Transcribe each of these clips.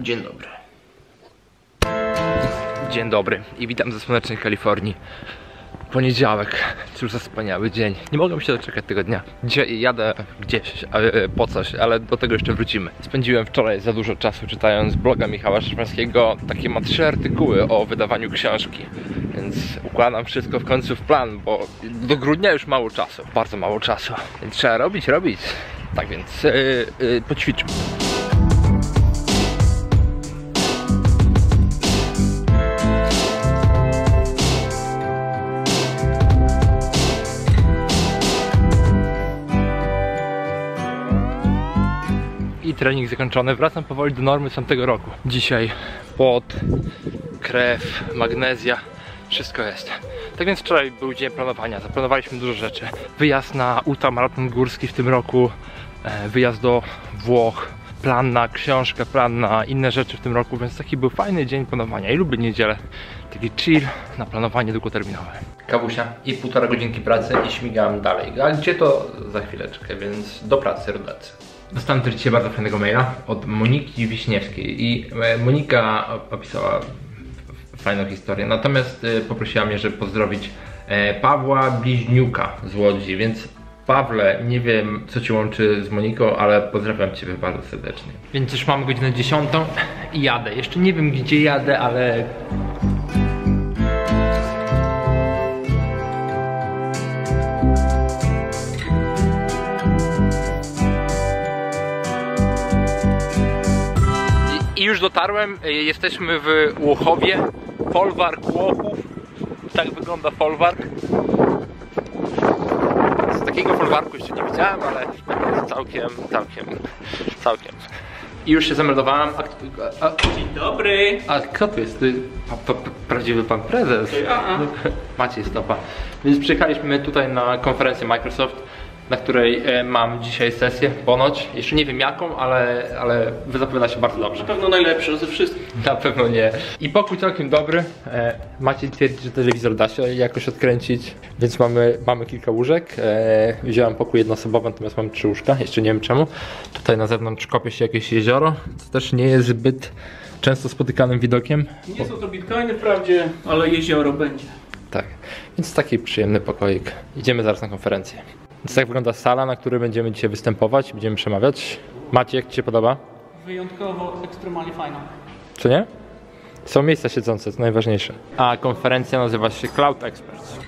Dzień dobry. Dzień dobry i witam ze słonecznej Kalifornii. Poniedziałek, cóż za wspaniały dzień. Nie mogę się doczekać tego dnia. Dzisiaj jadę gdzieś e, po coś, ale do tego jeszcze wrócimy. Spędziłem wczoraj za dużo czasu czytając bloga Michała Szczepańskiego takie ma trzy artykuły o wydawaniu książki. Więc układam wszystko w końcu w plan, bo do grudnia już mało czasu. Bardzo mało czasu. Więc trzeba robić, robić. Tak więc yy, yy, poćwiczmy. Trening zakończony. Wracam powoli do normy z tamtego roku. Dzisiaj pot, krew, magnezja, wszystko jest. Tak więc wczoraj był dzień planowania, zaplanowaliśmy dużo rzeczy. Wyjazd na ultramaraton górski w tym roku, e, wyjazd do Włoch, plan na książkę, plan na inne rzeczy w tym roku, więc taki był fajny dzień planowania i lubię niedzielę. Taki chill na planowanie długoterminowe. Kawusia i półtora godzinki pracy i śmigam dalej. A gdzie to za chwileczkę, więc do pracy rodacy. Dostałem też dzisiaj bardzo fajnego maila od Moniki Wiśniewskiej i e, Monika opisała fajną historię. Natomiast e, poprosiła mnie, żeby pozdrowić e, Pawła Bliźniuka z Łodzi, więc Pawle, nie wiem co Ci łączy z Moniką, ale pozdrawiam Ciebie bardzo serdecznie. Więc już mamy godzinę 10 i jadę. Jeszcze nie wiem gdzie jadę, ale już dotarłem, y, jesteśmy w Łochowie, folwark Łochów. Tak wygląda folwark. Z takiego folwarku jeszcze nie widziałem, ale całkiem, całkiem, całkiem. I już się zameldowałem. A, a, Dzień dobry. a kto tu jest? Ty, prawdziwy pan prezes. Ja. Maciej Stopa. Więc przyjechaliśmy tutaj na konferencję Microsoft, na której e, mam dzisiaj sesję ponoć. Jeszcze nie wiem jaką, ale, ale zapowiada się bardzo dobrze. Na pewno najlepsze ze wszystkich. Na pewno nie. I pokój całkiem dobry. E, Maciej twierdzi, że telewizor da się jakoś odkręcić, więc mamy, mamy kilka łóżek. E, wziąłem pokój jednoosobowy, natomiast mam trzy łóżka, jeszcze nie wiem czemu. Tutaj na zewnątrz kopie się jakieś jezioro, co też nie jest zbyt często spotykanym widokiem. Nie są to bitcoiny wprawdzie, ale jezioro będzie. Tak, więc taki przyjemny pokoik. Idziemy zaraz na konferencję. Więc tak wygląda sala, na której będziemy dzisiaj występować, będziemy przemawiać. Macie, jak Ci się podoba? Wyjątkowo, ekstremalnie fajna. Co nie? Są miejsca siedzące, to najważniejsze. A konferencja nazywa się Cloud Experts.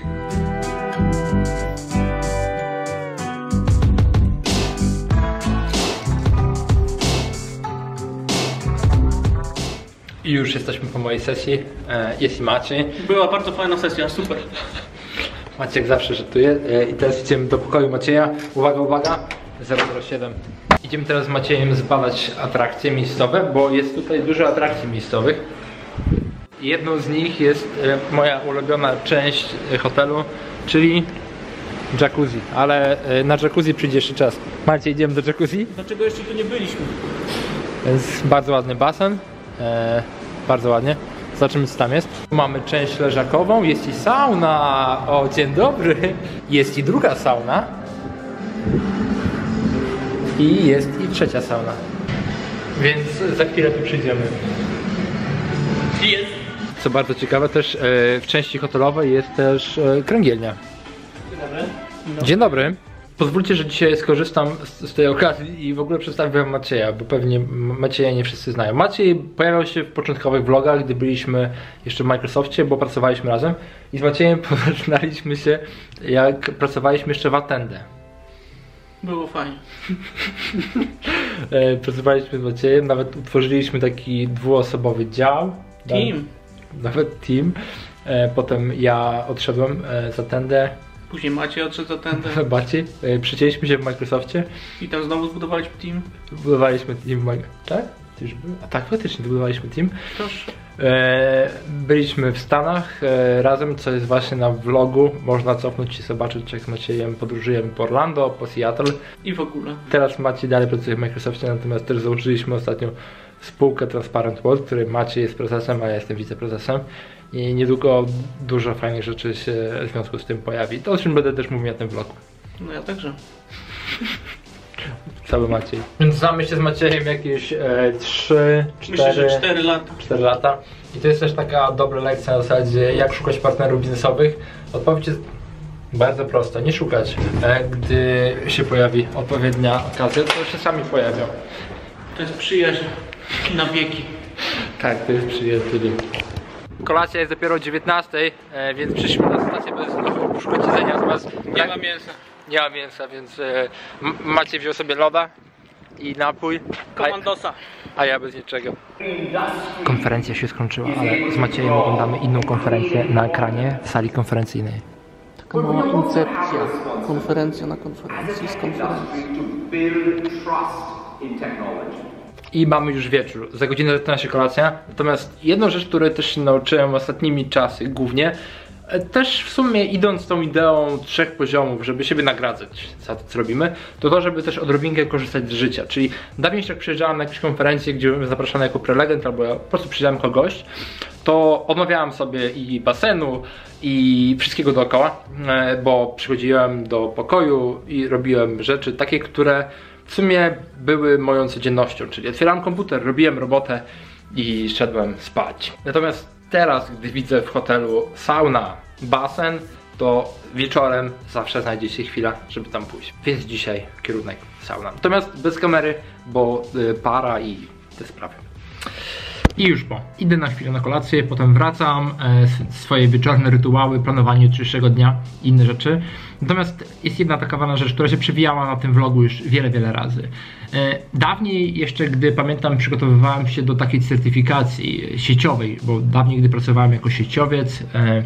I już jesteśmy po mojej sesji. E, Jest i Maciej. Była bardzo fajna sesja, super. Maciek zawsze żartuje. E, I teraz idziemy do pokoju Macieja. Uwaga, uwaga. 007. Idziemy teraz z Maciejem zbadać atrakcje miejscowe, bo jest tutaj dużo atrakcji miejscowych. Jedną z nich jest e, moja ulubiona część e, hotelu, czyli jacuzzi. Ale na jacuzzi przyjdzie jeszcze czas. Maciej, idziemy do jacuzzi. Dlaczego jeszcze tu nie byliśmy? Jest bardzo ładny basen. Bardzo ładnie. Zobaczymy co tam jest. Mamy część leżakową, jest i sauna. O, dzień dobry. Jest i druga sauna. I jest i trzecia sauna. Więc za chwilę tu przyjdziemy. Jest. Co bardzo ciekawe, też e, w części hotelowej jest też e, kręgielnia. Dzień dobry. Pozwólcie, że dzisiaj skorzystam z, z tej okazji i w ogóle przedstawię Macieja, bo pewnie Macieja nie wszyscy znają. Maciej pojawiał się w początkowych vlogach, gdy byliśmy jeszcze w Microsoftie, bo pracowaliśmy razem i z Maciejem poznaliśmy się jak pracowaliśmy jeszcze w Attende. Było fajnie. E, pracowaliśmy z Maciejem, nawet utworzyliśmy taki dwuosobowy dział. Team. Nawet team. E, potem ja odszedłem e, z Attende, Później Macie odszedł za tędę Maciej, e, przycięliśmy się w Microsoftie. i tam znowu zbudowaliśmy team. Budowaliśmy team. Tak? Już? A tak, faktycznie budowaliśmy team. Proszę. E, byliśmy w Stanach e, razem, co jest właśnie na vlogu. Można cofnąć i zobaczyć, jak z Maciejem podróżujemy po Orlando, po Seattle. I w ogóle. Teraz Maciej dalej pracuje w Microsoftie, natomiast też założyliśmy ostatnio spółkę Transparent World, w której Maciej jest prezesem, a ja jestem wiceprezesem. I niedługo dużo fajnych rzeczy się w związku z tym pojawi. To o czym będę też mówił na tym vlogu. No ja także. cały Maciej. Więc znamy się z Maciejem jakieś e, 3, 4, Myślę, że 4 lata. 4 lata. I to jest też taka dobra lekcja na zasadzie, jak szukać partnerów biznesowych. Odpowiedź jest bardzo prosta, nie szukać. E, gdy się pojawi odpowiednia okazja, to się sami pojawią. To jest przyjaźń na wieki. Tak, to jest link. Kolacja jest dopiero o 19, e, więc przyszliśmy na stację benzynową poszukać jedzenia, natomiast Nie ma mięsa. nie ma mięsa, więc e, M- Maciej wziął sobie loda i napój, a, Komandosa. a ja bez niczego. Konferencja się skończyła, ale z Maciejem oglądamy inną konferencję na ekranie w sali konferencyjnej. Taka mała incepcja. Konferencja na konferencji z konferencji. to build trust in technology. I mamy już wieczór. Za godzinę zaczyna się kolacja. Natomiast jedną rzecz, której też się nauczyłem ostatnimi czasy głównie, e, też w sumie idąc tą ideą trzech poziomów, żeby siebie nagradzać za to, co robimy, to to, żeby też odrobinkę korzystać z życia. Czyli dawniej jak przyjeżdżałem na jakąś konferencję, gdzie byłem zapraszany jako prelegent, albo ja po prostu przyjeżdżałem jako gość, to odmawiałem sobie i basenu, i wszystkiego dookoła, e, bo przychodziłem do pokoju i robiłem rzeczy takie, które w sumie były moją codziennością, czyli otwierałem komputer, robiłem robotę i szedłem spać. Natomiast teraz, gdy widzę w hotelu sauna, basen, to wieczorem zawsze znajdzie się chwila, żeby tam pójść. Więc dzisiaj kierunek sauna. Natomiast bez kamery, bo y, para i te sprawy. I już po. Idę na chwilę na kolację, potem wracam, e, swoje wieczorne rytuały, planowanie jutrzejszego dnia i inne rzeczy. Natomiast jest jedna taka ważna rzecz, która się przewijała na tym vlogu już wiele, wiele razy. E, Dawniej jeszcze, gdy pamiętam, przygotowywałem się do takiej certyfikacji sieciowej, bo dawniej, gdy pracowałem jako sieciowiec e,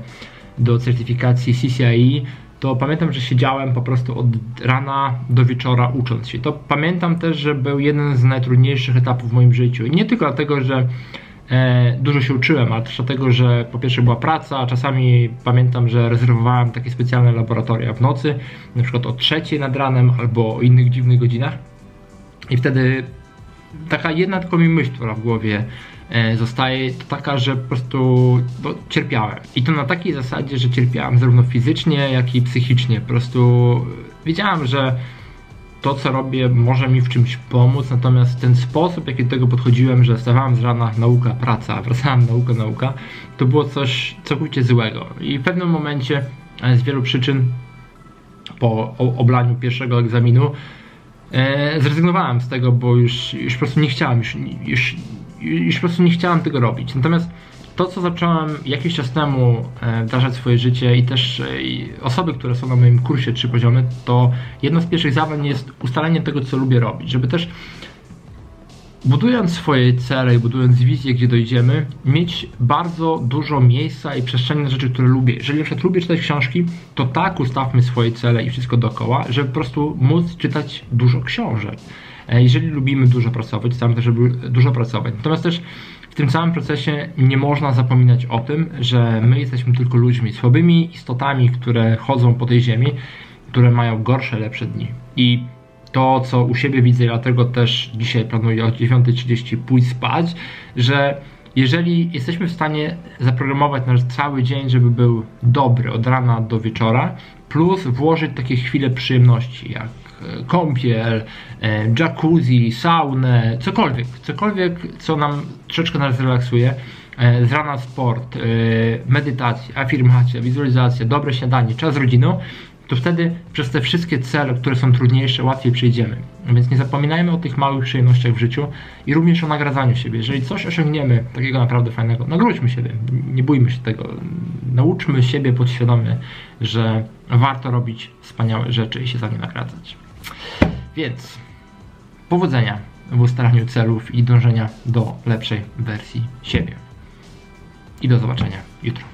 do certyfikacji CCIE, to pamiętam, że siedziałem po prostu od rana do wieczora ucząc się. To pamiętam też, że był jeden z najtrudniejszych etapów w moim życiu. I nie tylko dlatego, że e, dużo się uczyłem, ale też dlatego, że po pierwsze była praca, a czasami pamiętam, że rezerwowałem takie specjalne laboratoria w nocy, na przykład o trzeciej nad ranem albo o innych dziwnych godzinach. I wtedy taka jedna tylko mi myśl, która w głowie zostaje, to taka, że po prostu no, cierpiałem. I to na takiej zasadzie, że cierpiałem zarówno fizycznie, jak i psychicznie. Po prostu wiedziałem, że to, co robię, może mi w czymś pomóc, natomiast ten sposób, jaki do tego podchodziłem, że stawałem z rana nauka, praca, wracałem nauka, nauka, to było coś całkowicie złego. I w pewnym momencie e, z wielu przyczyn po oblaniu pierwszego egzaminu e, zrezygnowałem z tego, bo już, już po prostu nie chciałem, już, już, już po prostu nie chciałem tego robić. Natomiast to, co zacząłem jakiś czas temu e, wdrażać swoje życie i też e, osoby, które są na moim kursie trzy poziomy, to jedno z pierwszych zadań jest ustalenie tego, co lubię robić, żeby też budując swoje cele i budując wizję, gdzie dojdziemy, mieć bardzo dużo miejsca i przestrzeni na rzeczy, które lubię. Jeżeli na przykład lubię czytać książki, to tak ustawmy swoje cele i wszystko dookoła, żeby po prostu móc czytać dużo książek. E, Jeżeli lubimy dużo pracować, chcemy też, żeby dużo pracować. Natomiast też w tym całym procesie nie można zapominać o tym, że my jesteśmy tylko ludźmi, słabymi istotami, które chodzą po tej ziemi, które mają gorsze, lepsze dni. I to, co u siebie widzę, dlatego też dzisiaj planuję o 9.30 pójść spać, że jeżeli jesteśmy w stanie zaprogramować nasz cały dzień, żeby był dobry od rana do wieczora, plus włożyć takie chwile przyjemności, jak e, kąpiel, e, jacuzzi, saunę, cokolwiek, cokolwiek, co nam troszeczkę nas relaksuje, e, z rana sport, medytacja, afirmacja, wizualizacja, dobre śniadanie, czas z rodziną, to wtedy przez te wszystkie cele, które są trudniejsze, łatwiej przejdziemy. Więc nie zapominajmy o tych małych przyjemnościach w życiu i również o nagradzaniu siebie. Jeżeli coś osiągniemy takiego naprawdę fajnego, nagródźmy siebie, nie bójmy się tego. Nauczmy siebie podświadomie, że warto robić wspaniałe rzeczy i się za nie nagradzać. Więc powodzenia w ustalaniu celów i dążenia do lepszej wersji siebie. I do zobaczenia jutro.